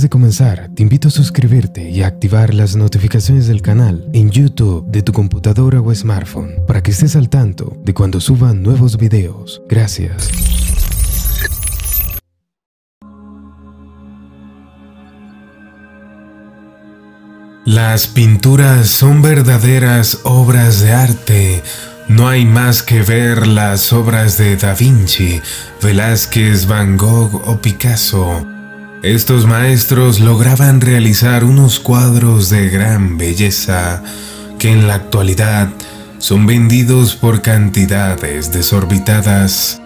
Antes de comenzar, te invito a suscribirte y a activar las notificaciones del canal en YouTube de tu computadora o smartphone para que estés al tanto de cuando suban nuevos videos. Gracias. Las pinturas son verdaderas obras de arte. No hay más que ver las obras de Da Vinci, Velázquez, Van Gogh o Picasso. Estos maestros lograban realizar unos cuadros de gran belleza que en la actualidad son vendidos por cantidades desorbitadas,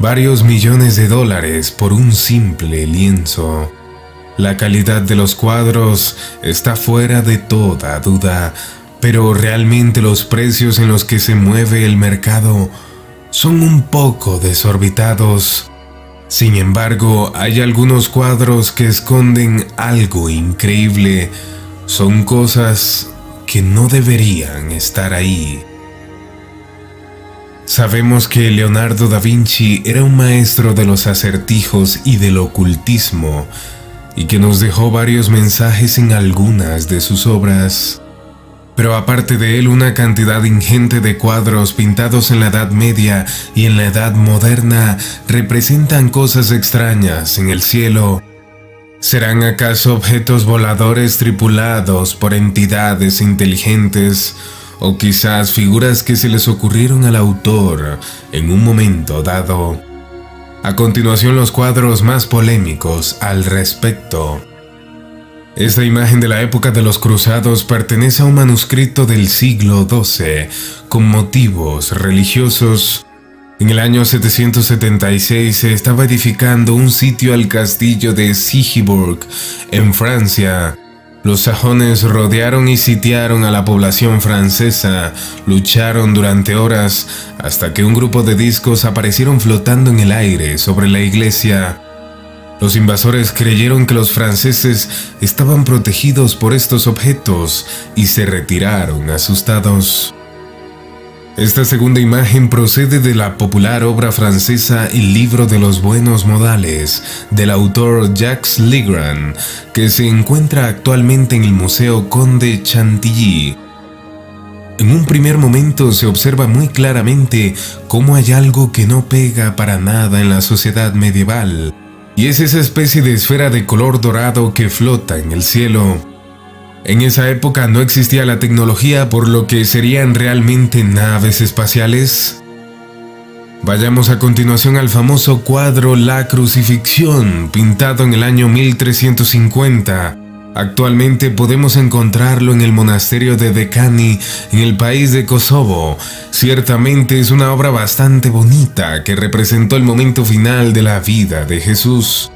varios millones de dólares por un simple lienzo. La calidad de los cuadros está fuera de toda duda, pero realmente los precios en los que se mueve el mercado son un poco desorbitados. Sin embargo, hay algunos cuadros que esconden algo increíble. Son cosas que no deberían estar ahí. Sabemos que Leonardo da Vinci era un maestro de los acertijos y del ocultismo, y que nos dejó varios mensajes en algunas de sus obras. Pero aparte de él, una cantidad ingente de cuadros pintados en la Edad Media y en la Edad Moderna representan cosas extrañas en el cielo. ¿Serán acaso objetos voladores tripulados por entidades inteligentes? ¿O quizás figuras que se les ocurrieron al autor en un momento dado? A continuación los cuadros más polémicos al respecto. Esta imagen de la época de los cruzados pertenece a un manuscrito del siglo XII con motivos religiosos. En el año 776 se estaba edificando un sitio al castillo de Sigiburg en Francia los sajones rodearon y sitiaron a la población francesa, lucharon durante horas hasta que un grupo de discos aparecieron flotando en el aire sobre la iglesia. Los invasores creyeron que los franceses estaban protegidos por estos objetos y se retiraron asustados. Esta segunda imagen procede de la popular obra francesa El libro de los buenos modales, del autor Jacques Legrand, que se encuentra actualmente en el Museo Conde Chantilly. En un primer momento se observa muy claramente cómo hay algo que no pega para nada en la sociedad medieval, y es esa especie de esfera de color dorado que flota en el cielo. En esa época no existía la tecnología por lo que serían realmente naves espaciales. Vayamos a continuación al famoso cuadro La Crucifixión, pintado en el año 1350. Actualmente podemos encontrarlo en el monasterio de Dekani, en el país de Kosovo. Ciertamente es una obra bastante bonita que representó el momento final de la vida de Jesús.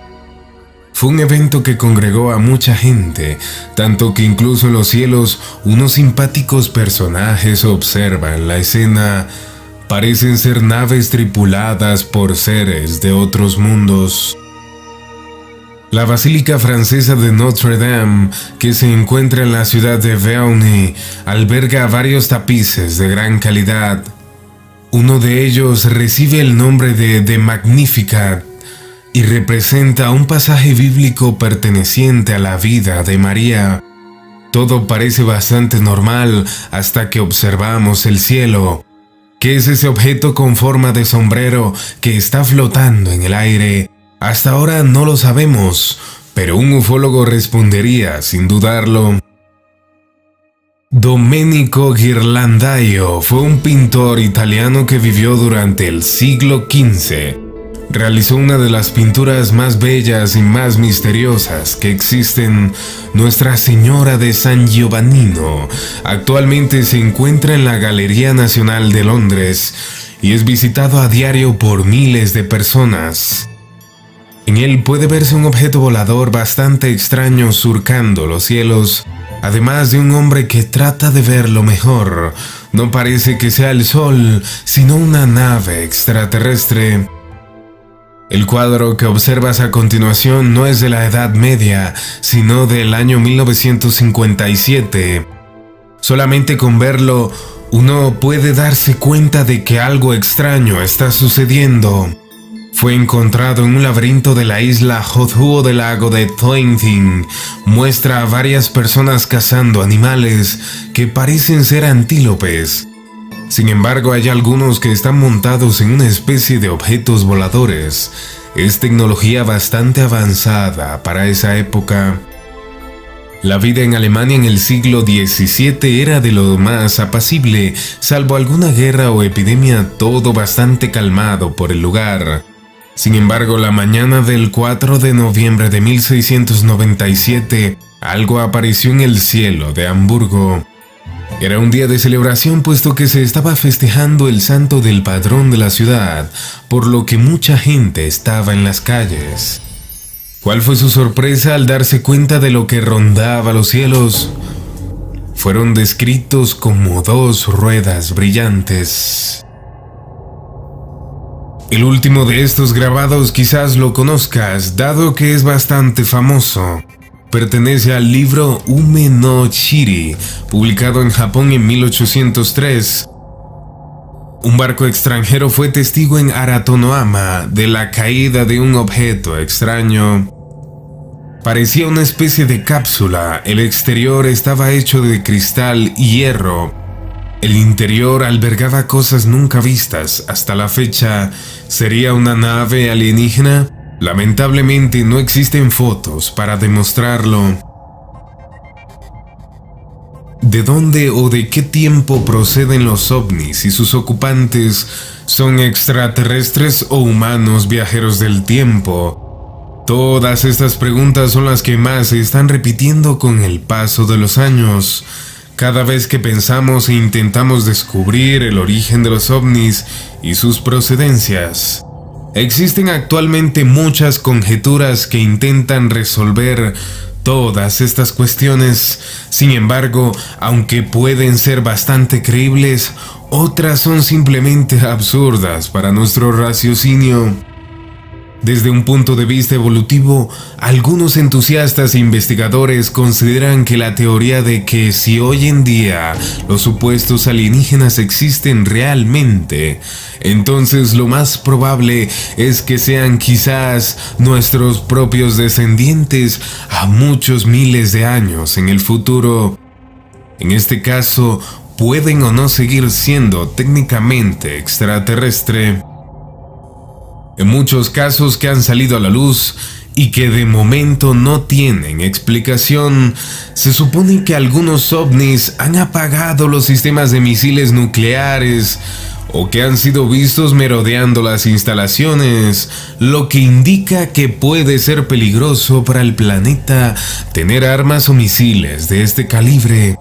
Fue un evento que congregó a mucha gente, tanto que incluso en los cielos unos simpáticos personajes observan la escena. Parecen ser naves tripuladas por seres de otros mundos. La Basílica Francesa de Notre Dame, que se encuentra en la ciudad de Beaune, alberga varios tapices de gran calidad. Uno de ellos recibe el nombre de The Magnificat y representa un pasaje bíblico perteneciente a la vida de María. Todo parece bastante normal hasta que observamos el cielo. ¿Qué es ese objeto con forma de sombrero que está flotando en el aire? Hasta ahora no lo sabemos, pero un ufólogo respondería sin dudarlo. Domenico Ghirlandaio fue un pintor italiano que vivió durante el siglo XV realizó una de las pinturas más bellas y más misteriosas que existen, Nuestra Señora de San Giovannino. Actualmente se encuentra en la Galería Nacional de Londres y es visitado a diario por miles de personas. En él puede verse un objeto volador bastante extraño surcando los cielos, además de un hombre que trata de verlo mejor. No parece que sea el sol, sino una nave extraterrestre el cuadro que observas a continuación no es de la Edad Media, sino del año 1957. Solamente con verlo, uno puede darse cuenta de que algo extraño está sucediendo. Fue encontrado en un laberinto de la isla Hothuo del lago de Tointing. Muestra a varias personas cazando animales que parecen ser antílopes. Sin embargo, hay algunos que están montados en una especie de objetos voladores. Es tecnología bastante avanzada para esa época. La vida en Alemania en el siglo XVII era de lo más apacible, salvo alguna guerra o epidemia, todo bastante calmado por el lugar. Sin embargo, la mañana del 4 de noviembre de 1697, algo apareció en el cielo de Hamburgo. Era un día de celebración puesto que se estaba festejando el santo del padrón de la ciudad, por lo que mucha gente estaba en las calles. ¿Cuál fue su sorpresa al darse cuenta de lo que rondaba los cielos? Fueron descritos como dos ruedas brillantes. El último de estos grabados quizás lo conozcas, dado que es bastante famoso. Pertenece al libro Ume no Chiri, publicado en Japón en 1803. Un barco extranjero fue testigo en Aratonoama de la caída de un objeto extraño. Parecía una especie de cápsula, el exterior estaba hecho de cristal y hierro, el interior albergaba cosas nunca vistas hasta la fecha. ¿Sería una nave alienígena? Lamentablemente no existen fotos para demostrarlo. ¿De dónde o de qué tiempo proceden los ovnis y sus ocupantes? ¿Son extraterrestres o humanos viajeros del tiempo? Todas estas preguntas son las que más se están repitiendo con el paso de los años. Cada vez que pensamos e intentamos descubrir el origen de los ovnis y sus procedencias, existen actualmente muchas conjeturas que intentan resolver todas estas cuestiones. Sin embargo, aunque pueden ser bastante creíbles, otras son simplemente absurdas para nuestro raciocinio. Desde un punto de vista evolutivo, algunos entusiastas e investigadores consideran que la teoría de que si hoy en día los supuestos alienígenas existen realmente, entonces lo más probable es que sean quizás nuestros propios descendientes a muchos miles de años en el futuro. En este caso, pueden o no seguir siendo técnicamente extraterrestre muchos casos que han salido a la luz y que de momento no tienen explicación, se supone que algunos ovnis han apagado los sistemas de misiles nucleares o que han sido vistos merodeando las instalaciones, lo que indica que puede ser peligroso para el planeta tener armas o misiles de este calibre.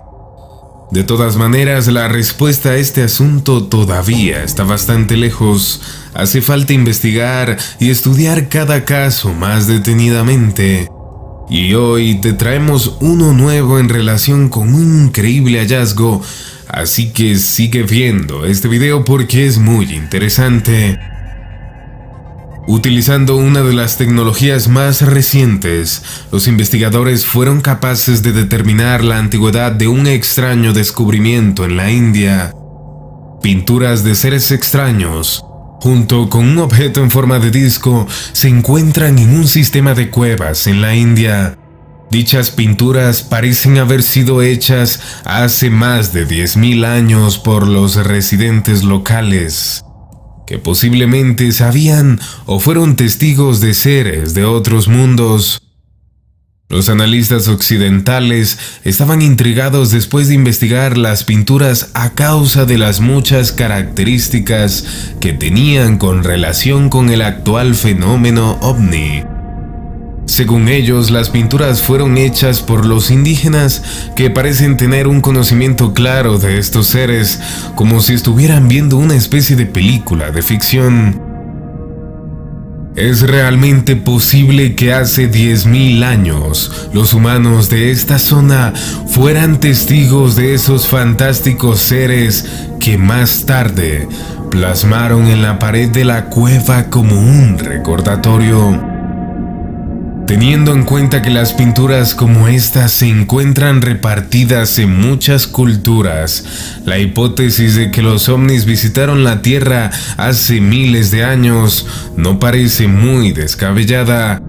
De todas maneras, la respuesta a este asunto todavía está bastante lejos. Hace falta investigar y estudiar cada caso más detenidamente. Y hoy te traemos uno nuevo en relación con un increíble hallazgo, así que sigue viendo este video porque es muy interesante. Utilizando una de las tecnologías más recientes, los investigadores fueron capaces de determinar la antigüedad de un extraño descubrimiento en la India. Pinturas de seres extraños, junto con un objeto en forma de disco, se encuentran en un sistema de cuevas en la India. Dichas pinturas parecen haber sido hechas hace más de 10.000 años por los residentes locales que posiblemente sabían o fueron testigos de seres de otros mundos. Los analistas occidentales estaban intrigados después de investigar las pinturas a causa de las muchas características que tenían con relación con el actual fenómeno ovni. Según ellos, las pinturas fueron hechas por los indígenas que parecen tener un conocimiento claro de estos seres, como si estuvieran viendo una especie de película de ficción. ¿Es realmente posible que hace 10.000 años los humanos de esta zona fueran testigos de esos fantásticos seres que más tarde plasmaron en la pared de la cueva como un recordatorio? Teniendo en cuenta que las pinturas como esta se encuentran repartidas en muchas culturas, la hipótesis de que los ovnis visitaron la Tierra hace miles de años no parece muy descabellada,